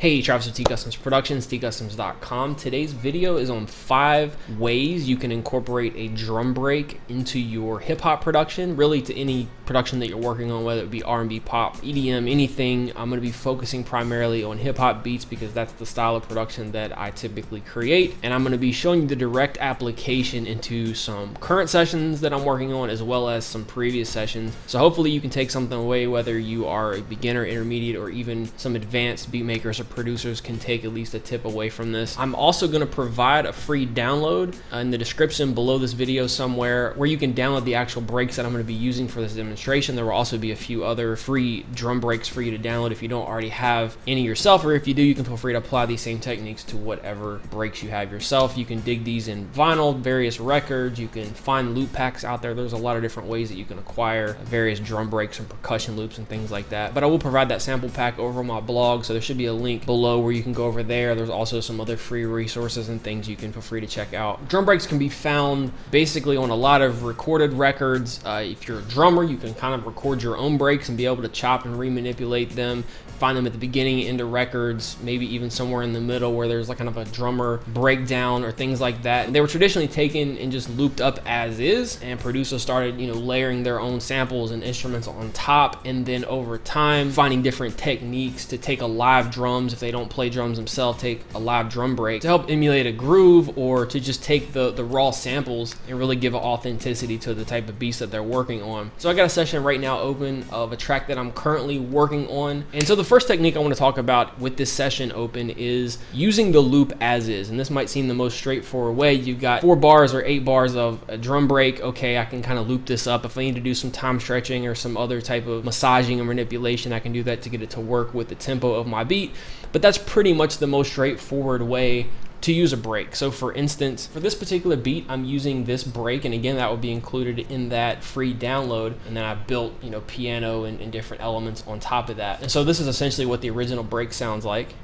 Hey, Travis with T Customs Productions, tcustomz.com. Today's video is on five ways you can incorporate a drum break into your hip hop production, really to any production that you're working on, whether it be R&B, pop, EDM, anything. I'm going to be focusing primarily on hip hop beats because that's the style of production that I typically create. And I'm going to be showing you the direct application into some current sessions that I'm working on as well as some previous sessions. So hopefully you can take something away, whether you are a beginner, intermediate, or even some advanced beat makers or producers can take at least a tip away from this. I'm also going to provide a free download uh, in the description below this video somewhere where you can download the actual breaks that I'm going to be using for this demonstration. There will also be a few other free drum breaks for you to download if you don't already have any yourself, or if you do, you can feel free to apply these same techniques to whatever breaks you have yourself. You can dig these in vinyl, various records. You can find loop packs out there. There's a lot of different ways that you can acquire various drum breaks and percussion loops and things like that. But I will provide that sample pack over on my blog, so there should be a link below where you can go over there. There's also some other free resources and things you can feel free to check out. Drum breaks can be found basically on a lot of recorded records. Uh, if you're a drummer, you can kind of record your own breaks and be able to chop and remanipulate them. Find them at the beginning into records, maybe even somewhere in the middle where there's like kind of a drummer breakdown or things like that. And they were traditionally taken and just looped up as is, and producers started, you know, layering their own samples and instruments on top, and then over time finding different techniques to take a live drums if they don't play drums themselves, take a live drum break to help emulate a groove or to just take the, the raw samples and really give authenticity to the type of beats that they're working on. So I got a session right now open of a track that I'm currently working on. And so the first technique I want to talk about with this session open is using the loop as is. And this might seem the most straightforward way. You've got four bars or eight bars of a drum break. Okay, I can kind of loop this up. If I need to do some time stretching or some other type of massaging or manipulation, I can do that to get it to work with the tempo of my beat. But that's pretty much the most straightforward way to use a break. So for instance, for this particular beat, I'm using this break, and again, that will be included in that free download. And then I built, you know, piano and, and different elements on top of that. And so this is essentially what the original break sounds like.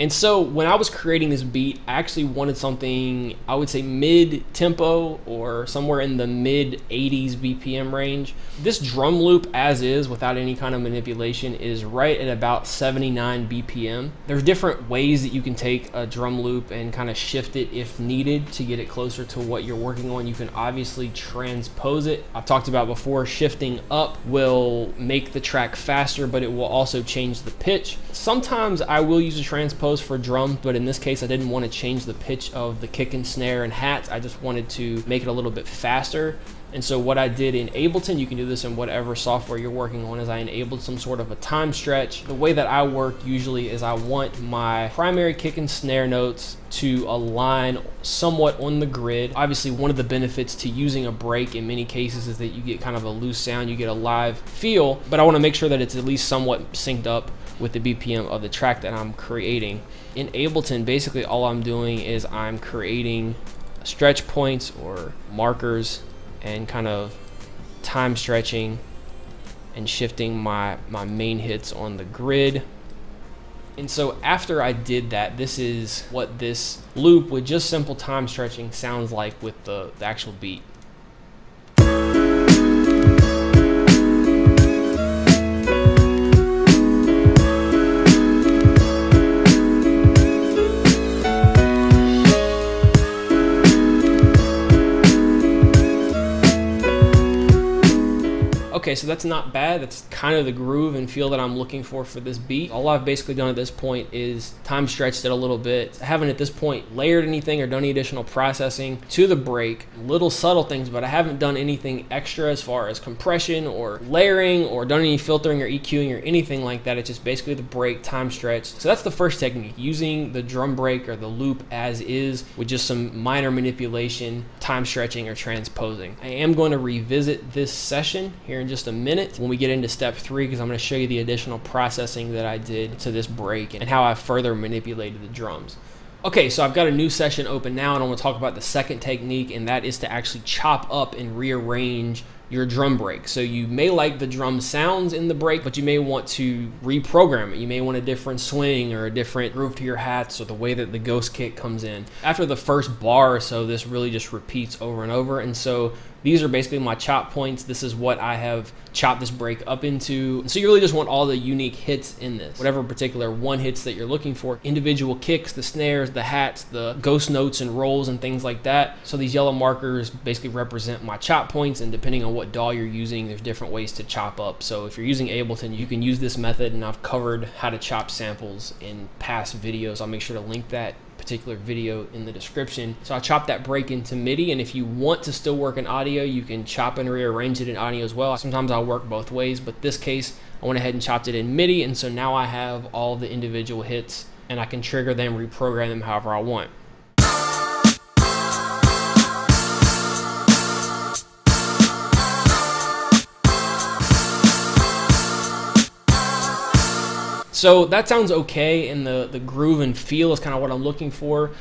And so when I was creating this beat, I actually wanted something, I would say mid tempo or somewhere in the mid 80s BPM range. This drum loop, as is, without any kind of manipulation, is right at about 79 BPM. There's different ways that you can take a drum loop and kind of shift it if needed to get it closer to what you're working on. You can obviously transpose it. I've talked about before, shifting up will make the track faster, but it will also change the pitch. Sometimes I will use a transpose for drums, but in this case, I didn't want to change the pitch of the kick and snare and hats. I just wanted to make it a little bit faster. And so what I did in Ableton, you can do this in whatever software you're working on, is I enabled some sort of a time stretch. The way that I work usually is I want my primary kick and snare notes to align somewhat on the grid. Obviously, one of the benefits to using a break in many cases is that you get kind of a loose sound, you get a live feel, but I want to make sure that it's at least somewhat synced up with the BPM of the track that I'm creating. In Ableton, basically all I'm doing is I'm creating stretch points or markers and kind of time stretching and shifting my, my main hits on the grid. And so after I did that, this is what this loop with just simple time stretching sounds like with the, the actual beat. Okay, so that's not bad. That's kind of the groove and feel that I'm looking for for this beat. All I've basically done at this point is time stretched it a little bit. I haven't at this point layered anything or done any additional processing to the break. Little subtle things, but I haven't done anything extra as far as compression or layering or done any filtering or EQing or anything like that. It's just basically the break time stretched. So that's the first technique, using the drum break or the loop as is with just some minor manipulation, time stretching or transposing. I am going to revisit this session here in just just a minute when we get into step three because I'm going to show you the additional processing that I did to this break and how I further manipulated the drums. Okay, so I've got a new session open now and I'm going to talk about the second technique and that is to actually chop up and rearrange your drum break. So you may like the drum sounds in the break, but you may want to reprogram it. You may want a different swing or a different groove to your hats or the way that the ghost kick comes in. After the first bar or so, this really just repeats over and over. And so these are basically my chop points. This is what I have chopped this break up into. So you really just want all the unique hits in this, whatever particular one hits that you're looking for. Individual kicks, the snares, the hats, the ghost notes and rolls and things like that. So these yellow markers basically represent my chop points and depending on what DAW you're using, there's different ways to chop up. So if you're using Ableton, you can use this method and I've covered how to chop samples in past videos. I'll make sure to link that particular video in the description. So I chop that break into MIDI and if you want to still work in audio, you can chop and rearrange it in audio as well. Sometimes I'll work both ways, but this case, I went ahead and chopped it in MIDI and so now I have all the individual hits and I can trigger them, reprogram them however I want. So that sounds okay, and the, the groove and feel is kind of what I'm looking for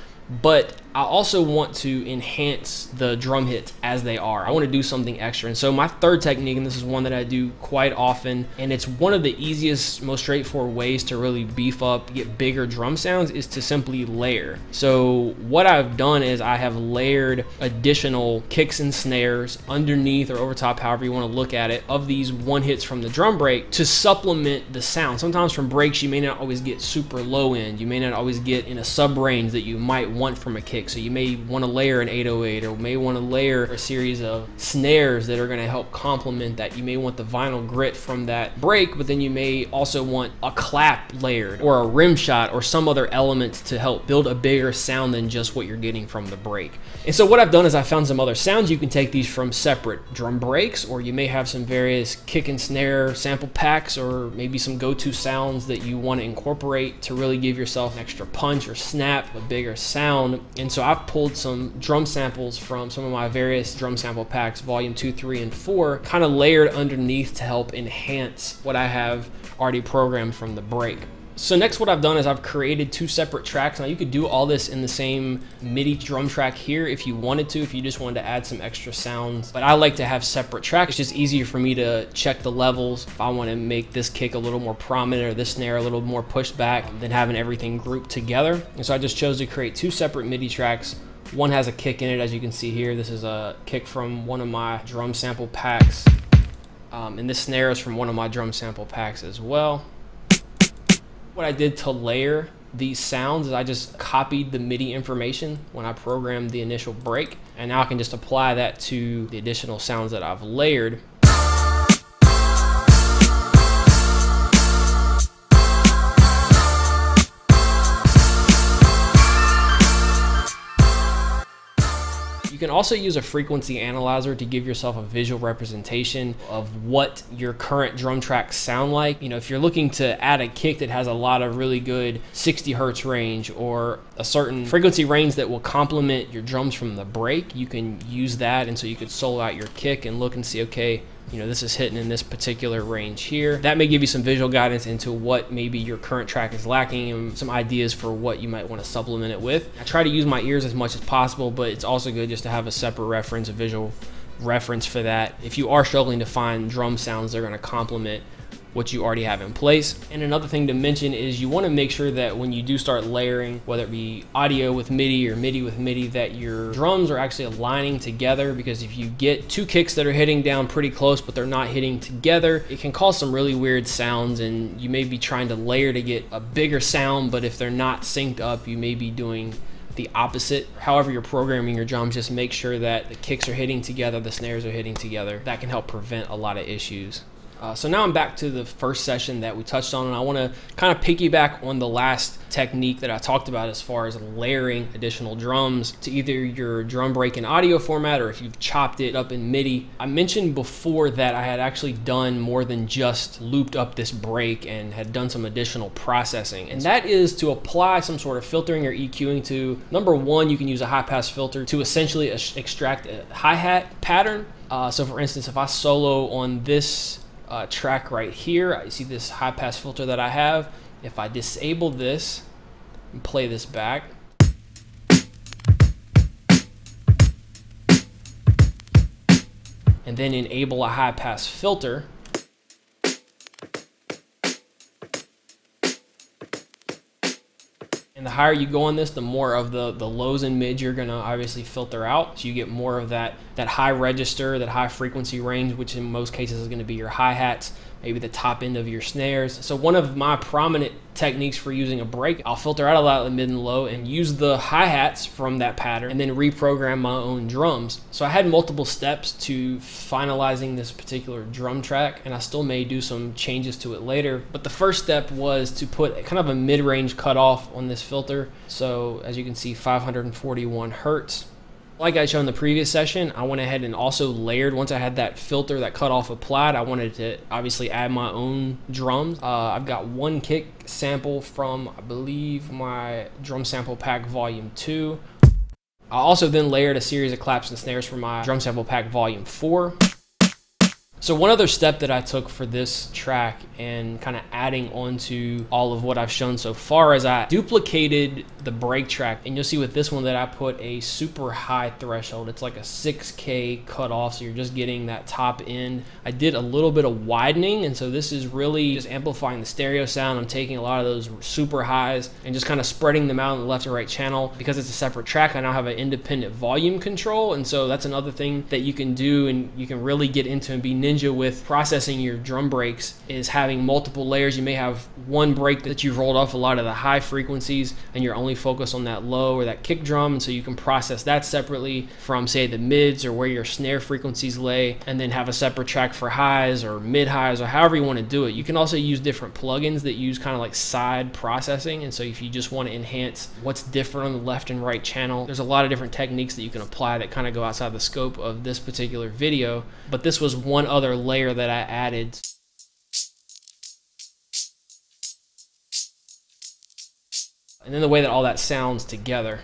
but I also want to enhance the drum hits as they are. I want to do something extra. And so my third technique, and this is one that I do quite often, and it's one of the easiest, most straightforward ways to really beef up, get bigger drum sounds, is to simply layer. So what I've done is I have layered additional kicks and snares underneath or over top, however you want to look at it, of these one hits from the drum break to supplement the sound. Sometimes from breaks, you may not always get super low end. You may not always get in a sub range that you might want from a kick. So you may want to layer an 808 or may want to layer a series of snares that are going to help complement that. You may want the vinyl grit from that break, but then you may also want a clap layered or a rim shot or some other element to help build a bigger sound than just what you're getting from the break. And so what I've done is I found some other sounds. You can take these from separate drum breaks or you may have some various kick and snare sample packs or maybe some go-to sounds that you want to incorporate to really give yourself an extra punch or snap, a bigger sound sound. And so I've pulled some drum samples from some of my various drum sample packs, volume two, three, and four, kind of layered underneath to help enhance what I have already programmed from the break. So next what I've done is I've created two separate tracks. Now you could do all this in the same MIDI drum track here if you wanted to, if you just wanted to add some extra sounds. But I like to have separate tracks. It's just easier for me to check the levels. If I want to make this kick a little more prominent or this snare a little more pushed back than having everything grouped together. And so I just chose to create two separate MIDI tracks. One has a kick in it, as you can see here. This is a kick from one of my drum sample packs. Um, and this snare is from one of my drum sample packs as well. What I did to layer these sounds is I just copied the MIDI information when I programmed the initial break. And now I can just apply that to the additional sounds that I've layered can also use a frequency analyzer to give yourself a visual representation of what your current drum tracks sound like. You know, if you're looking to add a kick that has a lot of really good 60 hertz range or a certain frequency range that will complement your drums from the break, you can use that. And so you could solo out your kick and look and see, okay, you know, this is hitting in this particular range here. That may give you some visual guidance into what maybe your current track is lacking and some ideas for what you might want to supplement it with. I try to use my ears as much as possible, but it's also good just to have a separate reference, a visual reference for that. If you are struggling to find drum sounds that are going to complement what you already have in place. And another thing to mention is you want to make sure that when you do start layering, whether it be audio with MIDI or MIDI with MIDI, that your drums are actually aligning together because if you get two kicks that are hitting down pretty close but they're not hitting together, it can cause some really weird sounds and you may be trying to layer to get a bigger sound, but if they're not synced up, you may be doing the opposite. However you're programming your drums, just make sure that the kicks are hitting together, the snares are hitting together. That can help prevent a lot of issues. Uh, so now I'm back to the first session that we touched on, and I want to kind of piggyback on the last technique that I talked about as far as layering additional drums to either your drum break in audio format or if you've chopped it up in MIDI. I mentioned before that I had actually done more than just looped up this break and had done some additional processing, and that is to apply some sort of filtering or EQing to number one, you can use a high pass filter to essentially extract a hi hat pattern. Uh, so, for instance, if I solo on this uh, track right here. I see this high pass filter that I have. If I disable this and play this back, and then enable a high pass filter. And the higher you go on this, the more of the, the lows and mids you're gonna obviously filter out. So you get more of that, that high register, that high frequency range, which in most cases is gonna be your hi-hats, maybe the top end of your snares. So one of my prominent techniques for using a break, I'll filter out a lot of the mid and low and use the hi-hats from that pattern and then reprogram my own drums. So I had multiple steps to finalizing this particular drum track and I still may do some changes to it later. But the first step was to put kind of a mid-range cutoff on this filter. So as you can see, 541 Hertz like I showed in the previous session, I went ahead and also layered, once I had that filter, that cutoff applied, I wanted to obviously add my own drums. Uh, I've got one kick sample from, I believe, my drum sample pack volume 2. I also then layered a series of claps and snares for my drum sample pack volume 4. So one other step that I took for this track and kind of adding onto all of what I've shown so far is I duplicated the break track and you'll see with this one that I put a super high threshold. It's like a 6K cutoff so you're just getting that top end. I did a little bit of widening and so this is really just amplifying the stereo sound. I'm taking a lot of those super highs and just kind of spreading them out in the left and right channel. Because it's a separate track I now have an independent volume control and so that's another thing that you can do and you can really get into and be ninja with processing your drum breaks is having multiple layers. You may have one break that you've rolled off a lot of the high frequencies and you're only focused on that low or that kick drum. And so you can process that separately from say the mids or where your snare frequencies lay and then have a separate track for highs or mid highs or however you want to do it. You can also use different plugins that use kind of like side processing. And so if you just want to enhance what's different on the left and right channel, there's a lot of different techniques that you can apply that kind of go outside the scope of this particular video. But this was one other layer that I added. And then the way that all that sounds together.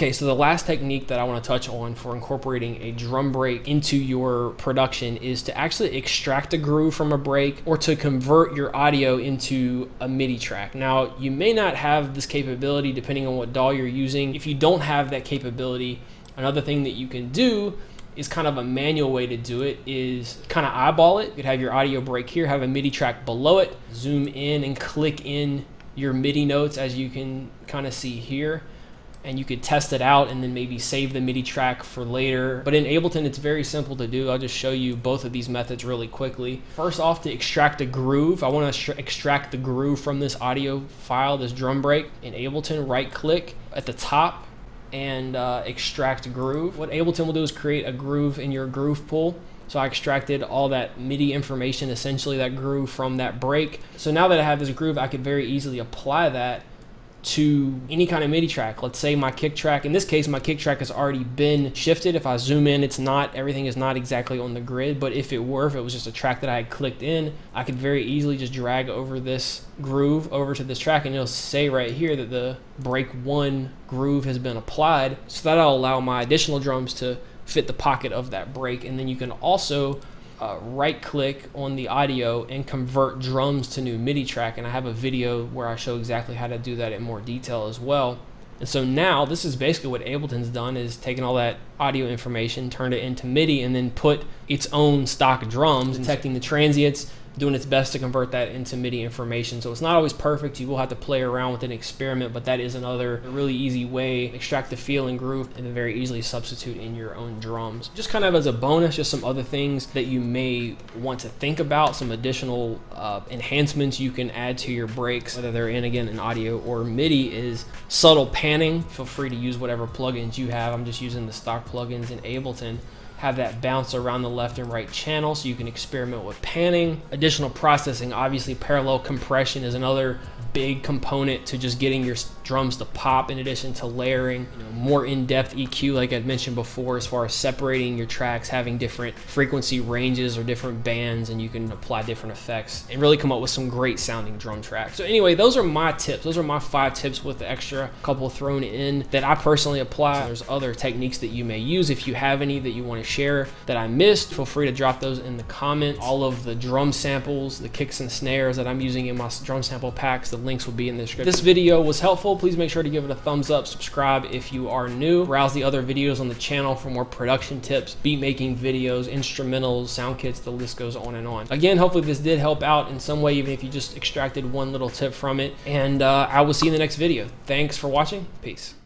Okay, so the last technique that I want to touch on for incorporating a drum break into your production is to actually extract a groove from a break or to convert your audio into a MIDI track. Now, you may not have this capability depending on what DAW you're using. If you don't have that capability, another thing that you can do is kind of a manual way to do it is kind of eyeball it. You could have your audio break here, have a MIDI track below it, zoom in and click in your MIDI notes as you can kind of see here and you could test it out and then maybe save the MIDI track for later. But in Ableton, it's very simple to do. I'll just show you both of these methods really quickly. First off, to extract a groove, I want to extract the groove from this audio file, this drum break. In Ableton, right click at the top and uh, extract groove. What Ableton will do is create a groove in your groove pool. So I extracted all that MIDI information, essentially that groove from that break. So now that I have this groove, I could very easily apply that to any kind of MIDI track. Let's say my kick track, in this case, my kick track has already been shifted. If I zoom in, it's not, everything is not exactly on the grid, but if it were, if it was just a track that I had clicked in, I could very easily just drag over this groove over to this track and it'll say right here that the break one groove has been applied. So that'll allow my additional drums to fit the pocket of that break. And then you can also uh, right click on the audio and convert drums to new MIDI track. And I have a video where I show exactly how to do that in more detail as well. And so now this is basically what Ableton's done is taken all that audio information, turned it into MIDI, and then put its own stock drums, detecting the transients, doing its best to convert that into MIDI information. So it's not always perfect. You will have to play around with an experiment, but that is another really easy way extract the feel and groove and then very easily substitute in your own drums. Just kind of as a bonus, just some other things that you may want to think about, some additional uh, enhancements you can add to your breaks, whether they're in again in audio or MIDI is subtle panning. Feel free to use whatever plugins you have. I'm just using the stock plugins in Ableton have that bounce around the left and right channel so you can experiment with panning. Additional processing, obviously parallel compression is another big component to just getting your drums to pop in addition to layering you know, more in-depth EQ like I'd mentioned before as far as separating your tracks having different frequency ranges or different bands and you can apply different effects and really come up with some great sounding drum tracks. So anyway those are my tips. Those are my five tips with the extra couple thrown in that I personally apply. There's other techniques that you may use if you have any that you want to share that I missed feel free to drop those in the comments all of the drum samples the kicks and snares that I'm using in my drum sample packs the links will be in the description this video was helpful please make sure to give it a thumbs up, subscribe if you are new, browse the other videos on the channel for more production tips, beat making videos, instrumentals, sound kits, the list goes on and on. Again, hopefully this did help out in some way, even if you just extracted one little tip from it. And uh, I will see you in the next video. Thanks for watching. Peace.